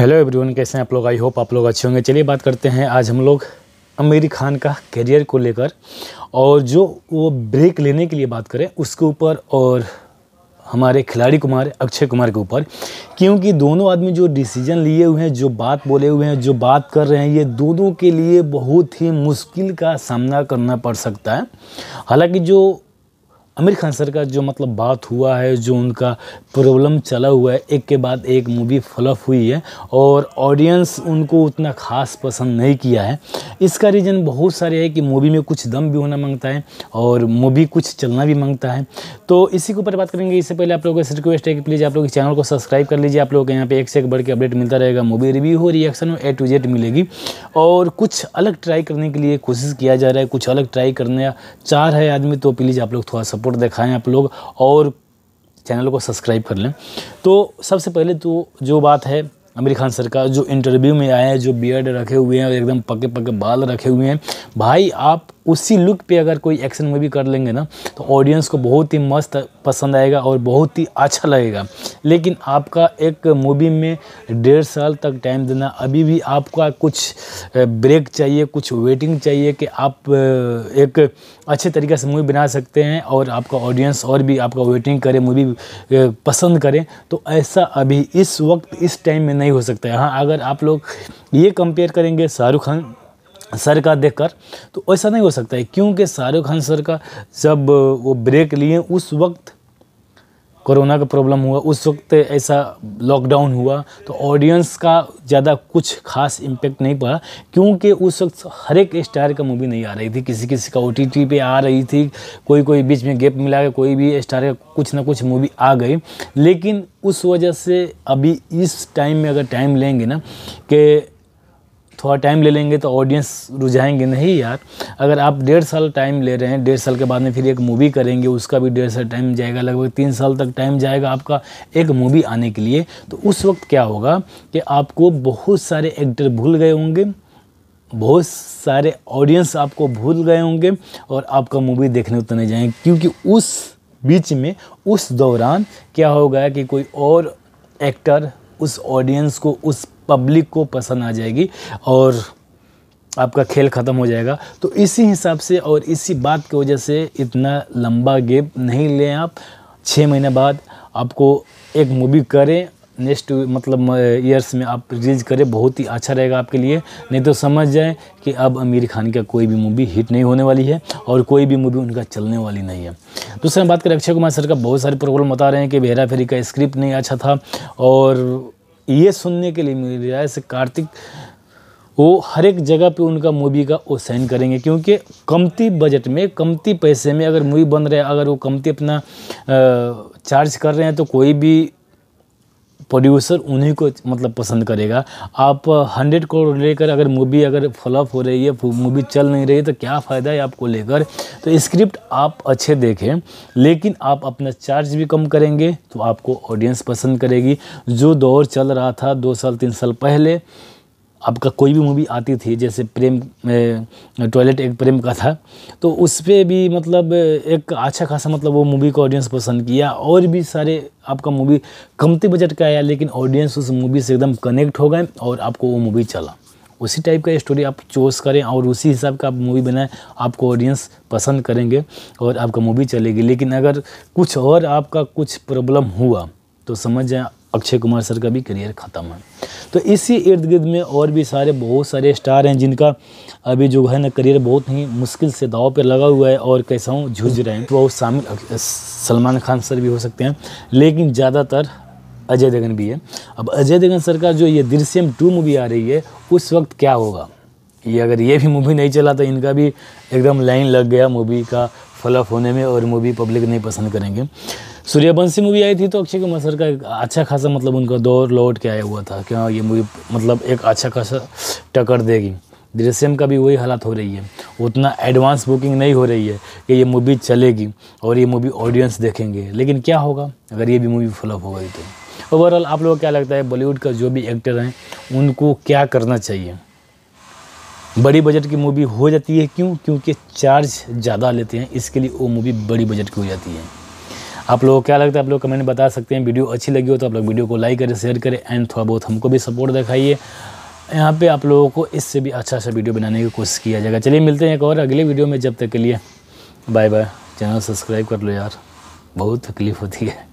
Hello everyone कैसे हैं आप लोग? आई होप आप लोग अच्छे होंगे। चलिए बात करते हैं आज हम लोग अमीर खान का करियर को लेकर और जो वो ब्रेक लेने के लिए बात करें, उसके ऊपर और हमारे खिलाड़ी कुमार, अक्षय कुमार के ऊपर, क्योंकि दोनों आदमी जो डिसीज़न लिए हुए हैं, जो बात बोले हुए हैं, जो बात कर रहे हैं, ये दोनों के लिए बहुत ही मुश्किल का सामना करना पड़ सकता है। हालाँकि जो आमिर खान सर का जो मतलब बात हुआ है, जो उनका प्रॉब्लम चला हुआ है, एक के बाद एक मूवी फ्लॉप हुई है और ऑडियंस उनको उतना खास पसंद नहीं किया है। इसका रीज़न बहुत सारे है कि मूवी में कुछ दम भी होना माँगता है और मूवी कुछ चलना भी माँगता है। तो इसी के ऊपर बात करेंगे। इससे पहले आप लोगों से रिक्वेस्ट है कि प्लीज़ आप लोग चैनल को सब्सक्राइब कर लीजिए। आप लोग के यहाँ पे एक से एक बढ़ के अपडेट मिलता रहेगा। मूवी रिव्यू हो, रिएक्शन ए टू जेड मिलेगी। और कुछ अलग ट्राई करने के लिए कोशिश किया जा रहा है, कुछ अलग ट्राई करने चाह रहे आदमी तो प्लीज़ आप लोग थोड़ा सपोर्ट दिखाएँ आप लोग और चैनल को सब्सक्राइब कर लें। तो सबसे पहले तो जो बात है आमिर खान सर का जो इंटरव्यू में आया है, जो बियर्ड रखे हुए हैं और एकदम पके पके बाल रखे हुए हैं। भाई, आप उसी लुक पे अगर कोई एक्शन मूवी कर लेंगे ना तो ऑडियंस को बहुत ही मस्त पसंद आएगा और बहुत ही अच्छा लगेगा। लेकिन आपका एक मूवी में डेढ़ साल तक टाइम देना, अभी भी आपका कुछ ब्रेक चाहिए, कुछ वेटिंग चाहिए कि आप एक अच्छे तरीके से मूवी बना सकते हैं और आपका ऑडियंस और भी आपका वेटिंग करे मूवी पसंद करें। तो ऐसा अभी इस वक्त, इस टाइम में नहीं हो सकता है। हाँ अगर आप लोग ये कंपेयर करेंगे शाहरुख खान सर का देखकर तो ऐसा नहीं हो सकता है, क्योंकि शाहरुख खान सर का जब वो ब्रेक लिए, उस वक्त कोरोना का प्रॉब्लम हुआ, उस वक्त ऐसा लॉकडाउन हुआ तो ऑडियंस का ज़्यादा कुछ खास इम्पेक्ट नहीं पड़ा, क्योंकि उस वक्त हर एक स्टार का मूवी नहीं आ रही थी किसी किसी का ओ टी पे आ रही थी कोई कोई बीच में गैप मिला के कोई भी स्टार का कुछ ना कुछ मूवी आ गई। लेकिन उस वजह से अभी इस टाइम में अगर टाइम लेंगे ना, कि थोड़ा टाइम ले लेंगे तो ऑडियंस रुझाएँगे नहीं यार। अगर आप डेढ़ साल टाइम ले रहे हैं, डेढ़ साल के बाद में फिर एक मूवी करेंगे, उसका भी डेढ़ साल टाइम जाएगा, लगभग तीन साल तक टाइम जाएगा आपका एक मूवी आने के लिए तो उस वक्त क्या होगा कि आपको बहुत सारे एक्टर भूल गए होंगे, बहुत सारे ऑडियंस आपको भूल गए होंगे और आपका मूवी देखने उतने जाएँगे क्योंकि उस बीच में, उस दौरान क्या होगा कि कोई और एक्टर उस ऑडियंस को, उस पब्लिक को पसंद आ जाएगी और आपका खेल ख़त्म हो जाएगा। तो इसी हिसाब से और इसी बात की वजह से इतना लंबा गेप नहीं लें आप। छः महीने बाद आपको एक मूवी करें नेक्स्ट मतलब ईयर्स में आप रिलीज़ करें, बहुत ही अच्छा रहेगा आपके लिए। नहीं तो समझ जाए कि अब आमिर खान का कोई भी मूवी हिट नहीं होने वाली है और कोई भी मूवी उनका चलने वाली नहीं है। दूसरा बात करें, अक्षय कुमार सर का बहुत सारे प्रॉब्लम बता रहे हैं कि हेरा फेरी का स्क्रिप्ट नहीं अच्छा था और ये सुनने के लिए मिल रहा है कार्तिक, वो हर एक जगह पे उनका मूवी का वो साइन करेंगे, क्योंकि कमती बजट में, कमती पैसे में अगर मूवी बन रहा है, अगर वो कमती अपना चार्ज कर रहे हैं तो कोई भी प्रोड्यूसर उन्हीं को मतलब पसंद करेगा। आप हंड्रेड करोड़ लेकर अगर मूवी अगर फॉलोअप हो रही है मूवी चल नहीं रही है तो क्या फ़ायदा है आपको लेकर? तो स्क्रिप्ट आप अच्छे देखें, लेकिन आप अपना चार्ज भी कम करेंगे तो आपको ऑडियंस पसंद करेगी। जो दौर चल रहा था दो साल, तीन साल पहले आपका कोई भी मूवी आती थी, जैसे प्रेम टॉयलेट एक प्रेम का था तो उस पर भी मतलब एक अच्छा खासा मतलब वो मूवी को ऑडियंस पसंद किया और भी सारे आपका मूवी कमती बजट का आया, लेकिन ऑडियंस उस मूवी से एकदम कनेक्ट हो गए और आपको वो मूवी चला। उसी टाइप का स्टोरी आप चूज़ करें और उसी हिसाब का आप मूवी बनाएँ, आपको ऑडियंस पसंद करेंगे और आपका मूवी चलेगी। लेकिन अगर कुछ और आपका कुछ प्रॉब्लम हुआ तो समझ जाए अक्षय कुमार सर का भी करियर ख़त्म है। तो इसी इर्द गिर्द में और भी सारे बहुत सारे स्टार हैं जिनका अभी जो है ना करियर बहुत ही मुश्किल से दाव पर लगा हुआ है और कैसा हूँ, झुझ रहे हैं। तो वो शामिल सलमान खान सर भी हो सकते हैं, लेकिन ज़्यादातर अजय देवगन भी है। अब अजय देवगन सर का जो ये दृश्यम टू मूवी आ रही है, उस वक्त क्या होगा? ये अगर ये भी मूवी नहीं चला तो इनका भी एकदम लाइन लग गया मूवी का फ्लॉप होने में और मूवी पब्लिक नहीं पसंद करेंगे। सूर्यवंशी मूवी आई थी तो अक्षय कुमार सर का एक अच्छा खासा मतलब उनका दौर लौट के आया हुआ था कि हाँ ये मूवी मतलब एक अच्छा खासा टक्कर देगी। दृश्यम का भी वही हालात हो रही है। उतना एडवांस बुकिंग नहीं हो रही है कि ये मूवी चलेगी और ये मूवी ऑडियंस देखेंगे। लेकिन क्या होगा? अगर ये भी मूवी फ्लॉप हो गई तो। ओवरऑल आप लोगों को क्या लगता है? बॉलीवुड का जो भी एक्टर हैं, उनको क्या करना चाहिए? बड़ी बजट की मूवी हो जाती है क्यों? क्योंकि चार्ज ज़्यादा लेते हैं, इसके लिए वो मूवी बड़ी बजट की हो जाती है। आप लोगों को क्या लगता है? आप लोग कमेंट बता सकते हैं। वीडियो अच्छी लगी हो तो आप लोग वीडियो को लाइक करें शेयर करें एंड थोड़ा बहुत हमको भी सपोर्ट दिखाइए। यहाँ पे आप लोगों को इससे भी अच्छा अच्छा वीडियो बनाने की कोशिश किया जाएगा। चलिए मिलते हैं एक और अगले वीडियो में। जब तक के लिए बाय बाय चैनल सब्सक्राइब कर लो यार। बहुत तकलीफ़ होती है।